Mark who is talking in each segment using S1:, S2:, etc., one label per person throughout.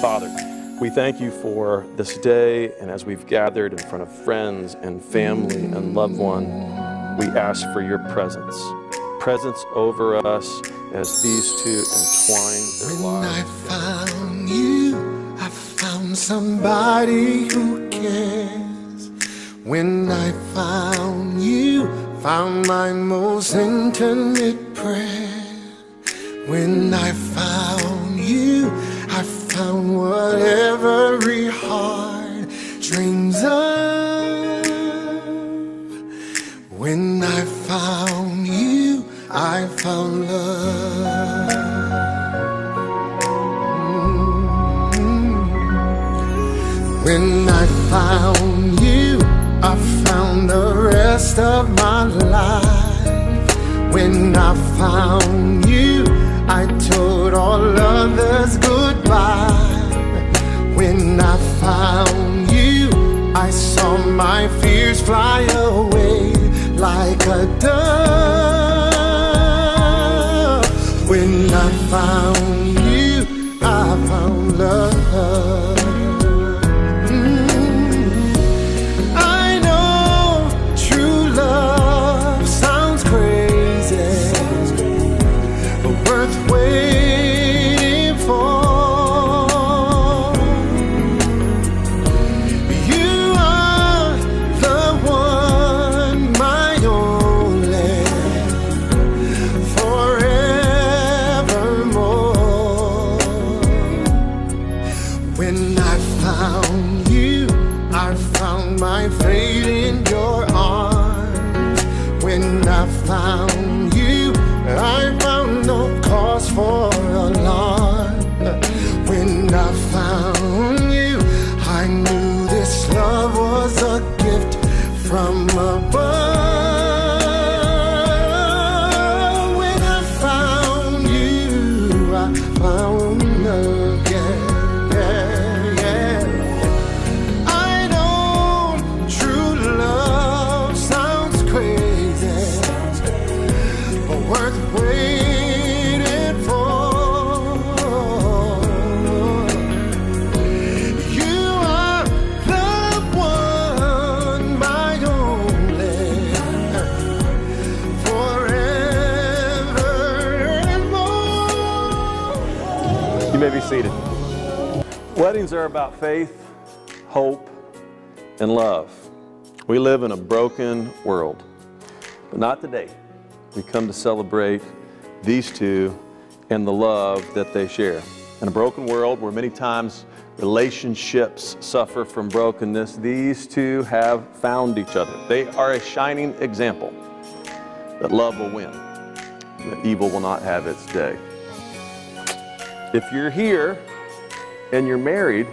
S1: Father, we thank you for this day, and as we've gathered in front of friends and family and loved one, we ask for your presence. Presence over us as these two entwine their
S2: When I
S1: lives.
S2: found you, I found somebody who cares. When I found you, found my most intimate prayer. When I found you, I found what every heart dreams of. When I found you, I found love. When I found you, I found the rest of my life. When I found my fears fly away like a dove. Found you, I found no cause for
S1: Weddings are about faith, hope, and love. We live in a broken world, but not today. We come to celebrate these two and the love that they share. In a broken world where many times relationships suffer from brokenness, these two have found each other. They are a shining example that love will win, that evil will not have its day. If you're here and you're married,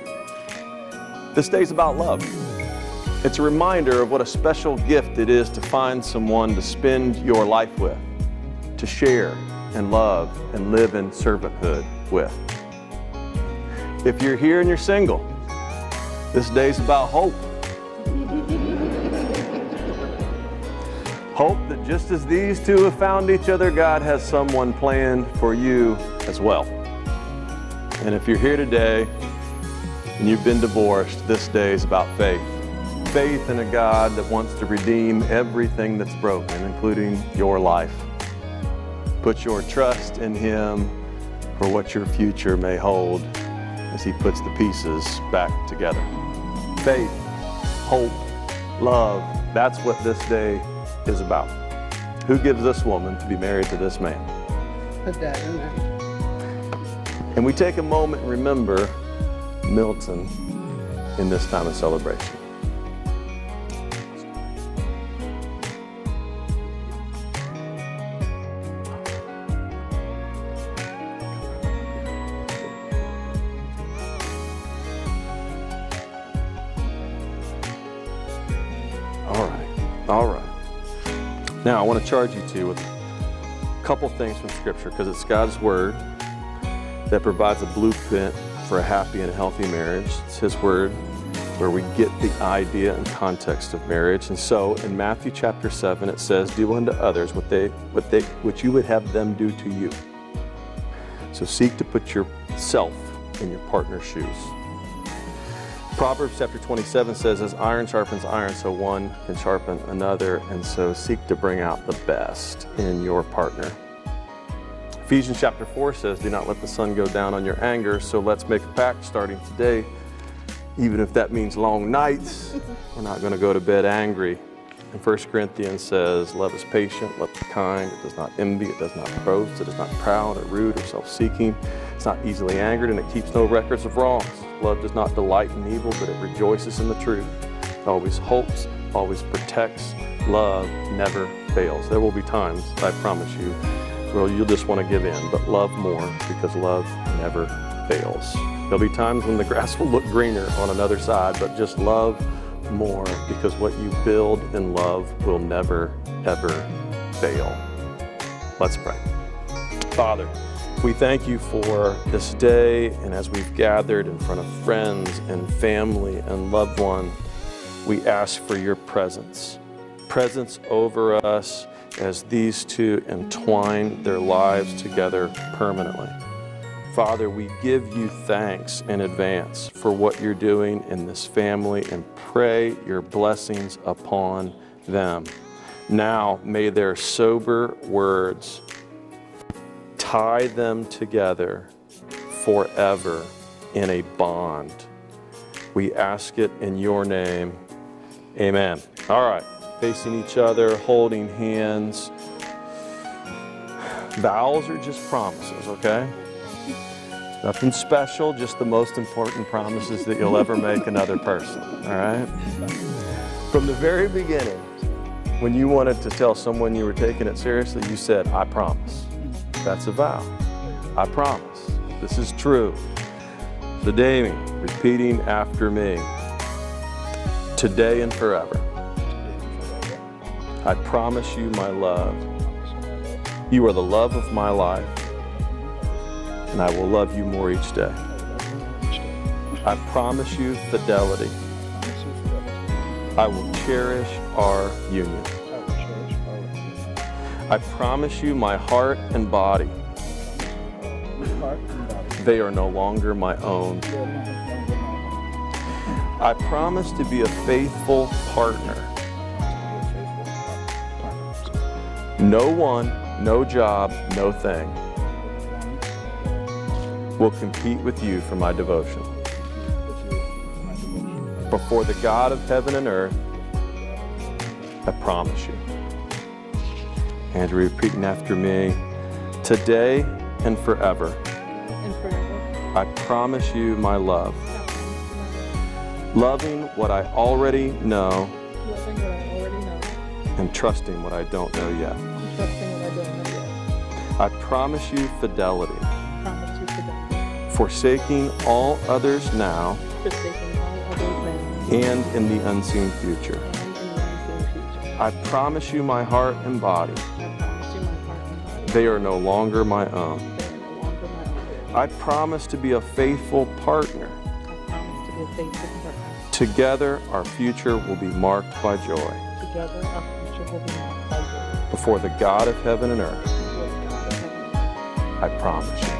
S1: this day's about love. It's a reminder of what a special gift it is to find someone to spend your life with, to share and love and live in servanthood with. If you're here and you're single, this day's about hope. Hope that just as these two have found each other, God has someone planned for you as well. And if you're here today and you've been divorced, this day is about faith. Faith in a God that wants to redeem everything that's broken, including your life. Put your trust in Him for what your future may hold as He puts the pieces back together. Faith, hope, love, that's what this day is about. Who gives this woman to be married to this man?
S3: Put that in there.
S1: And we take a moment and remember Milton in this time of celebration. All right, all right. Now I want to charge you two with a couple things from Scripture because it's God's Word that provides a blueprint for a happy and healthy marriage. It's His Word where we get the idea and context of marriage. And so in Matthew chapter 7, it says, Do unto others what they what they what you would have them do to you. So seek to put yourself in your partner's shoes. Proverbs chapter 27 says, As iron sharpens iron, so one can sharpen another, and so seek to bring out the best in your partner. Ephesians chapter 4 says, Do not let the sun go down on your anger, so let's make a pact starting today. Even if that means long nights, we're not going to go to bed angry. And 1 Corinthians says, Love is patient, love is kind, it does not envy, it does not boast, it is not proud or rude or self seeking, it's not easily angered, and it keeps no records of wrongs. Love does not delight in evil, but it rejoices in the truth. It always hopes, always protects. Love never fails. There will be times, I promise you, where you'll just want to give in, but love more because love never fails. There'll be times when the grass will look greener on another side, but just love more because what you build in love will never, ever fail. Let's pray. Father, we thank you for this day, and as we've gathered in front of friends and family and loved one, we ask for your presence. Presence over us as these two entwine their lives together permanently. Father, we give you thanks in advance for what you're doing in this family and pray your blessings upon them. Now, may their sober words tie them together forever in a bond. We ask it in your name. Amen. All right, facing each other, holding hands. Vows are just promises, okay? Nothing special, just the most important promises that you'll ever make another person, all right? From the very beginning, when you wanted to tell someone you were taking it seriously, you said, I promise. That's a vow. I promise. This is true. So, Damie, repeating after me today and forever. I promise you my love. You are the love of my life, and I will love you more each day. I promise you fidelity. I will cherish our union. I promise you my heart and body. They are no longer my own. I promise to be a faithful partner. No one, no job, no thing will compete with you for my devotion. Before the God of heaven and earth, I promise you. And repeating after me, today and forever,
S3: and forever.
S1: I promise you my love. Loving what I already know
S3: Loving what I already know,
S1: and trusting what I don't know yet.
S3: And trusting what I don't know yet.
S1: I promise you fidelity,
S3: Promise you fidelity,
S1: forsaking all others now
S3: forsaking all others now,
S1: and in the unseen future.
S3: and in the unseen future.
S1: I promise you my heart and body.
S3: I promise you my heart and body.
S1: They are no longer my own.
S3: They are no longer my own.
S1: I promise to be a faithful partner.
S3: I promise to be a faithful partner.
S1: Together, our future will be marked by joy
S3: Together, our future will be marked
S1: Before the God of heaven and earth. I promise you.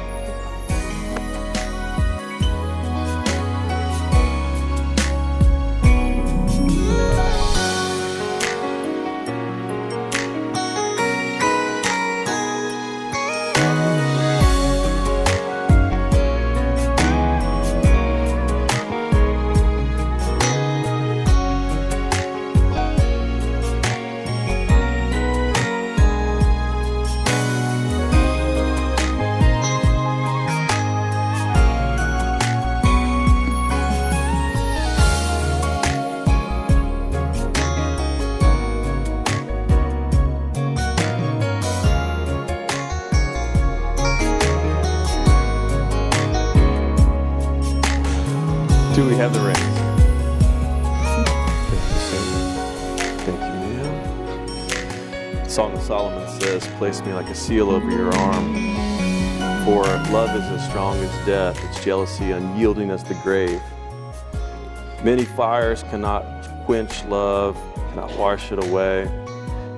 S1: Song of Solomon says, Place me like a seal over your arm. For love is as strong as death, its jealousy unyielding as the grave. Many fires cannot quench love, cannot wash it away.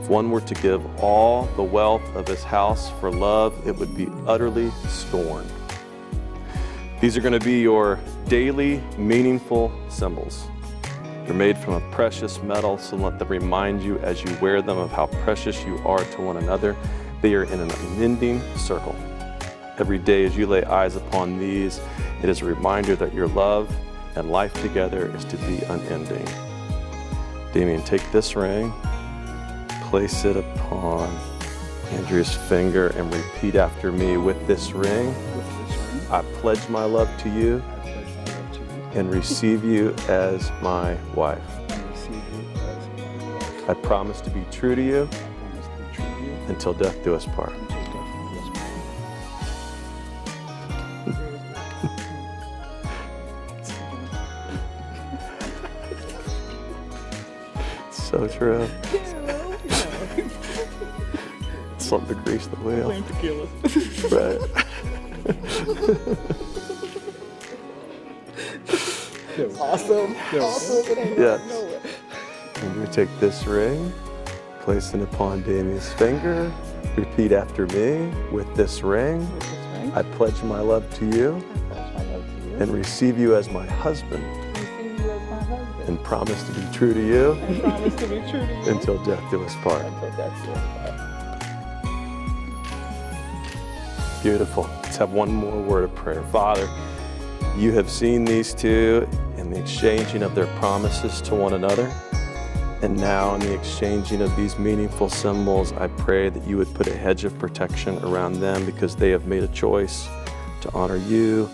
S1: If one were to give all the wealth of his house for love, it would be utterly scorned. These are going to be your daily meaningful symbols. They're made from a precious metal, so let them remind you as you wear them of how precious you are to one another. They are in an unending circle. Every day as you lay eyes upon these, it is a reminder that your love and life together is to be unending. Damian, take this ring, place it upon Andrea's finger, and repeat after me with this ring. I pledge my love to you and receive you as my wife.
S4: and receive you as my wife.
S1: I promise to be true to you
S4: I promise to be true to you
S1: until death do us part.
S4: until death do us part.
S1: So true. Something to grease the wheel.
S3: Blame tequila.
S1: Right.
S3: awesome. Awesome. It ain't
S1: Yes.
S3: going nowhere.
S1: And we take this ring, place it upon Damian's finger. Repeat after me with this ring.
S3: With this ring,
S1: I pledge my love to you
S3: I pledge my love to you.
S1: and receive you as my husband
S3: receive you as my husband.
S1: and promise to be true to you
S3: And promise to be true to you.
S1: until death do us part.
S3: Until death do us part.
S1: Beautiful. Let's have one more word of prayer. Father, you have seen these two in the exchanging of their promises to one another. And now, in the exchanging of these meaningful symbols, I pray that you would put a hedge of protection around them because they have made a choice to honor you,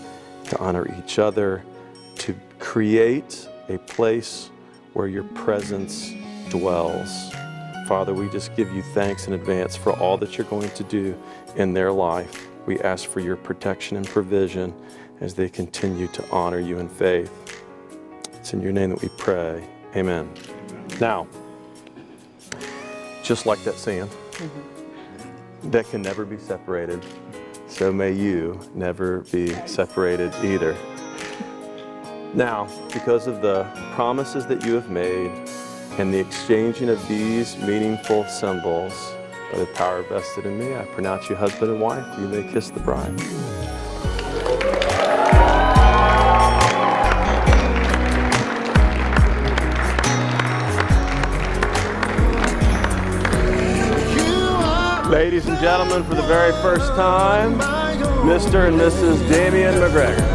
S1: to honor each other, to create a place where your presence dwells. Father, we just give you thanks in advance for all that you're going to do in their life. We ask for your protection and provision as they continue to honor you in faith. It's in your name that we pray. Amen. Now, just like that sand mm-hmm. that can never be separated, so may you never be separated either. Now, because of the promises that you have made and the exchanging of these meaningful symbols, by the power vested in me, I pronounce you husband and wife. You may kiss the bride. Ladies and gentlemen, for the very first time. Mr. and Mrs. Damian McGregor.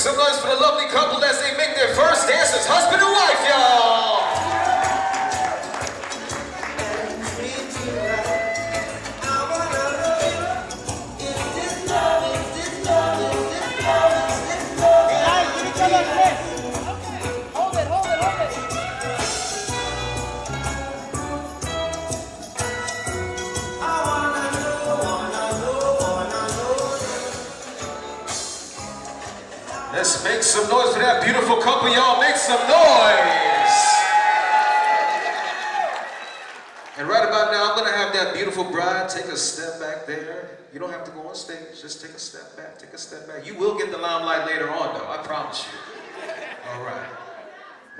S2: Big some noise for the lovely couple as they make
S5: their first dances, husband and wife, y'all. Some noise for that beautiful couple, y'all. Make some noise. And right about now, I'm gonna have that beautiful bride take a step back there. You don't have to go on stage. Just take a step back. Take a step back. You will get the limelight later on, though. I promise you. All right.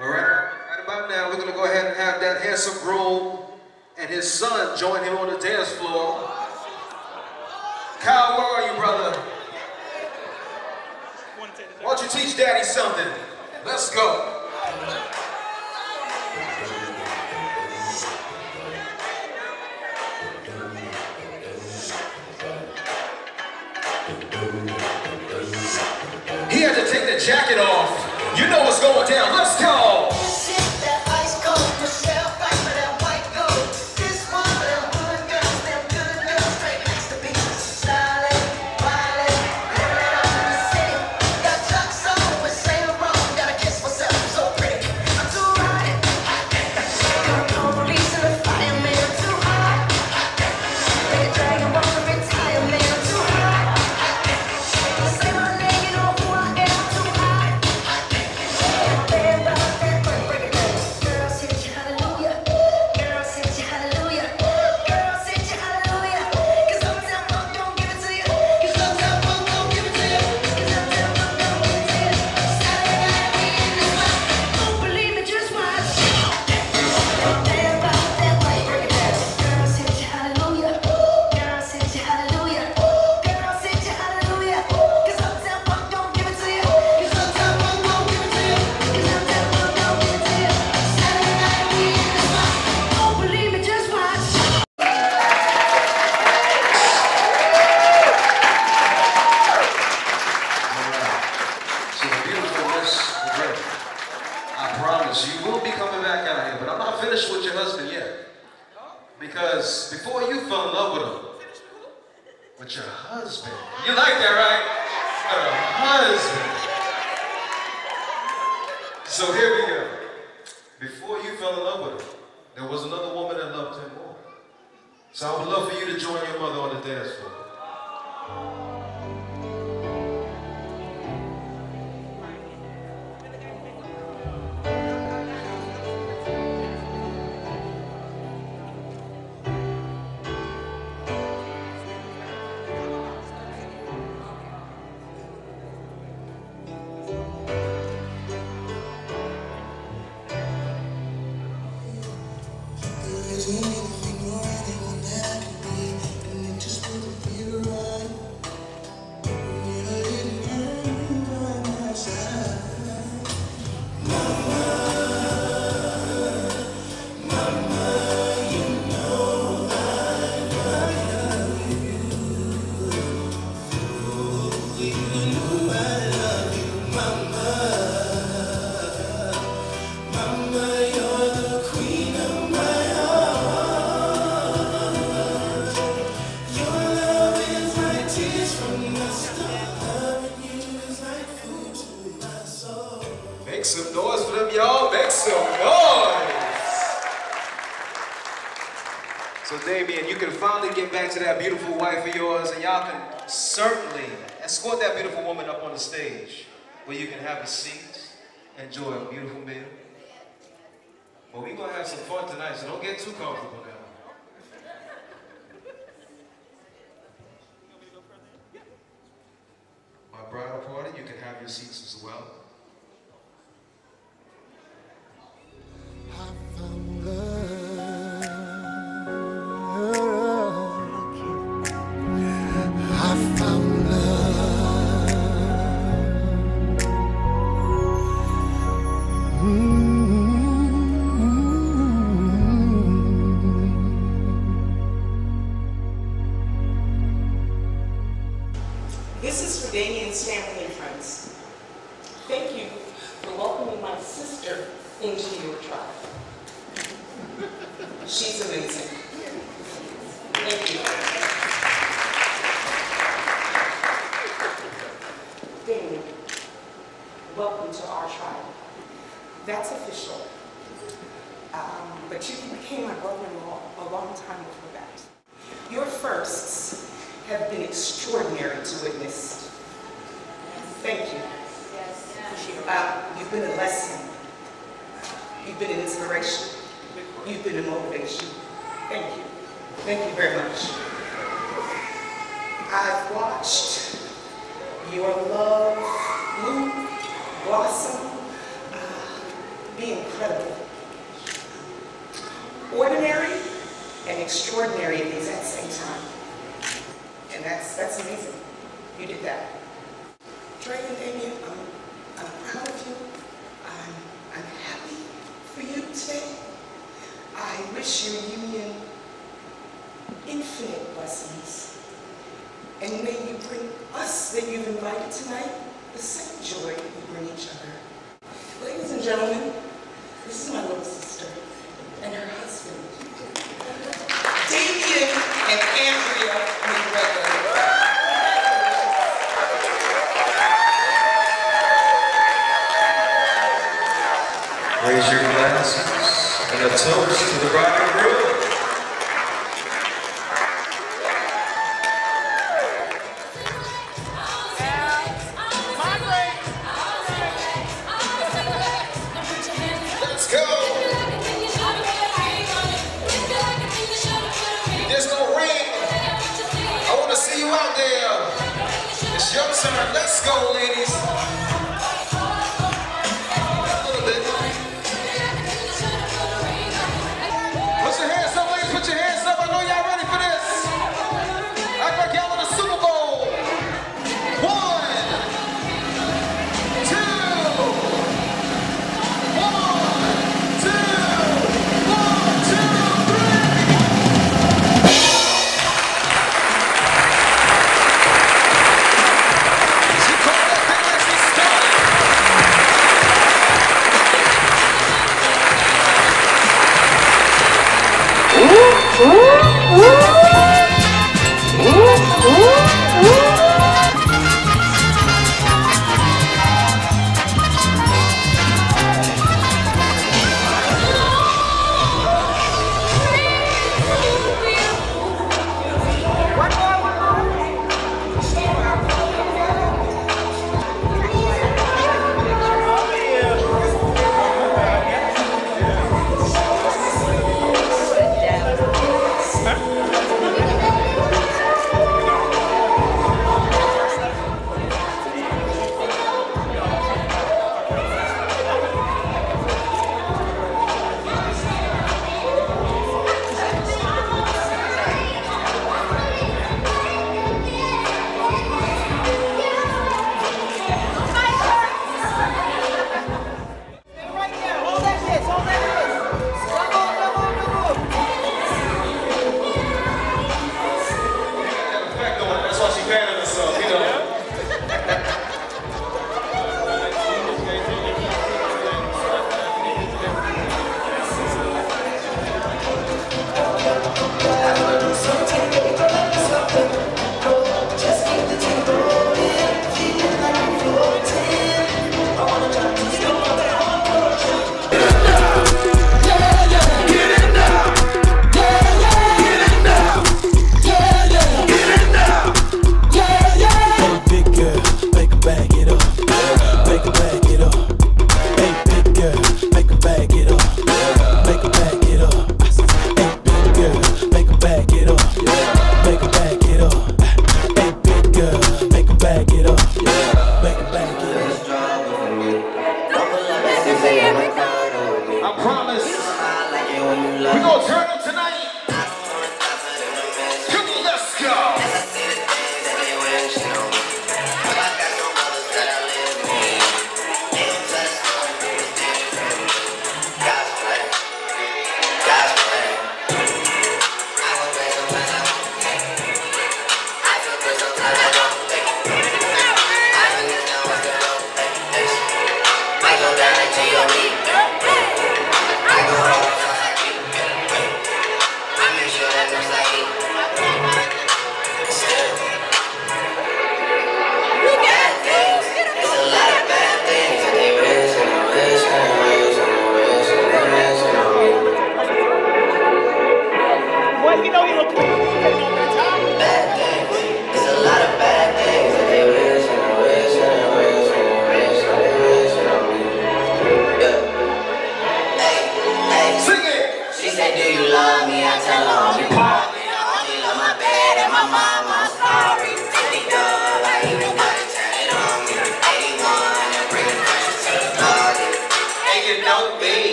S5: All right. Right about now, we're gonna go ahead and have that handsome groom and his son join him on the dance floor. Kyle, where are you, brother? Why don't you teach daddy something? Let's go. He had to take the jacket off. You know what's going down. Let's go. Before you fell in love with him, there was another woman that loved him more. So I would love for you to join your mother on the dance floor. Make some noise for them, y'all. Make some noise. So, Damian, you can finally get back to that beautiful wife of yours, and y'all can certainly escort that beautiful woman up on the stage where you can have a seat, enjoy a beautiful meal. But we're going to have some fun tonight, so don't get too comfortable now. My bridal party, you can have your seats as well.
S2: I found love.
S6: I've watched your love bloom, blossom, uh, be incredible. Ordinary and extraordinary at the exact same time. And that's, that's amazing. You did that. Drake and Damian, I'm, I'm proud of you. I'm, I'm happy for you today. I wish your union infinite blessings. And may you bring us that you've invited tonight the same joy you bring each other. Ladies and gentlemen, this is my little sister and her husband, Damian and Andrea McGregor.
S5: Raise your glasses and a toast to the bride turn. Let's go, ladies. Uh, uh. I promise. We gonna turn up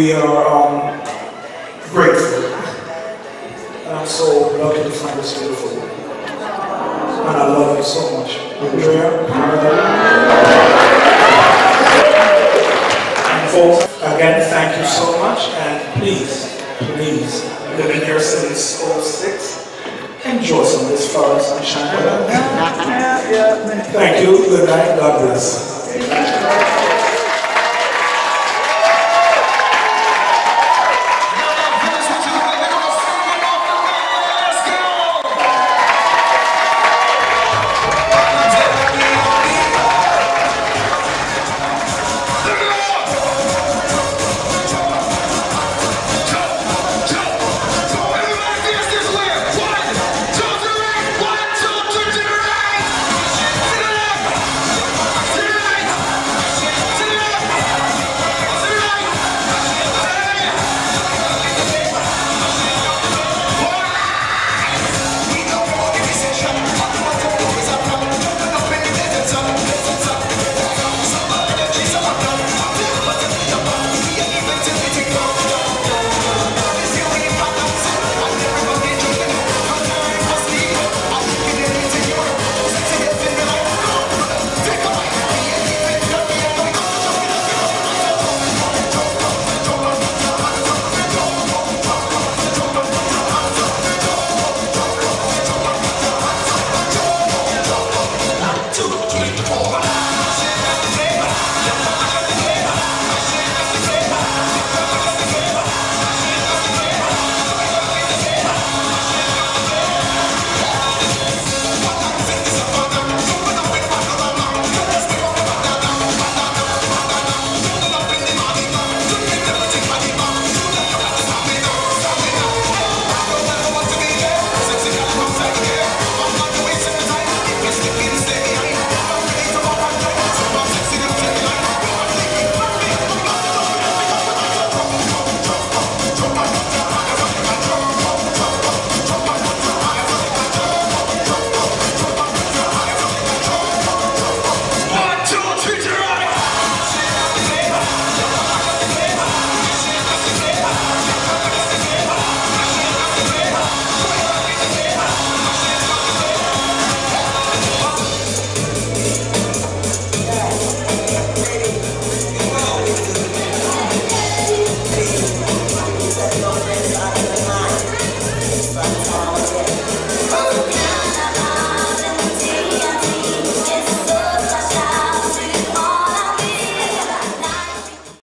S7: we are um, grateful. And I'm so lucky to find this beautiful woman. And I love you so much. Andrea, And folks, again, thank you so much. And please, please, living here since 06. Enjoy some of this flowers and. Thank you. Good night. God bless.